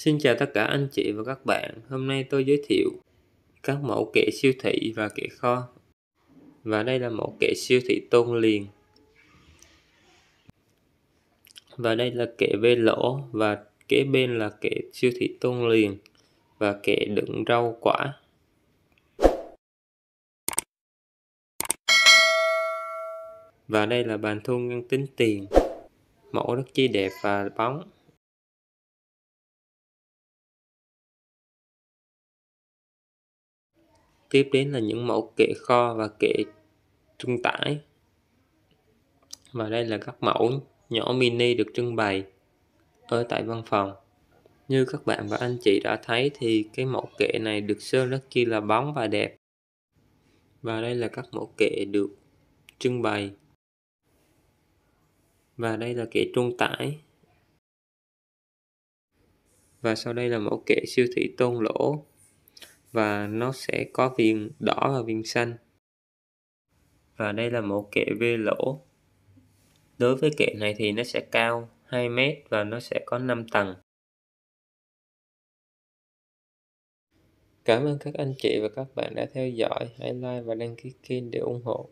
Xin chào tất cả anh chị và các bạn. Hôm nay tôi giới thiệu các mẫu kệ siêu thị và kệ kho. Và đây là mẫu kệ siêu thị tôn liền. Và đây là kệ bê lỗ và kế bên là kệ siêu thị tôn liền và kệ đựng rau quả. Và đây là bàn thu ngân tính tiền. Mẫu rất chi đẹp và bóng. Tiếp đến là những mẫu kệ kho và kệ trung tải. Và đây là các mẫu nhỏ mini được trưng bày ở tại văn phòng. Như các bạn và anh chị đã thấy thì cái mẫu kệ này được sơn rất chi là bóng và đẹp. Và đây là các mẫu kệ được trưng bày. Và đây là kệ trung tải. Và sau đây là mẫu kệ siêu thị tôn lỗ và nó sẽ có viền đỏ và viền xanh và đây là một kệ vê lỗ đối với kệ này thì nó sẽ cao 2 mét và nó sẽ có 5 tầng Cảm ơn các anh chị và các bạn đã theo dõi. Hãy like và đăng ký kênh để ủng hộ.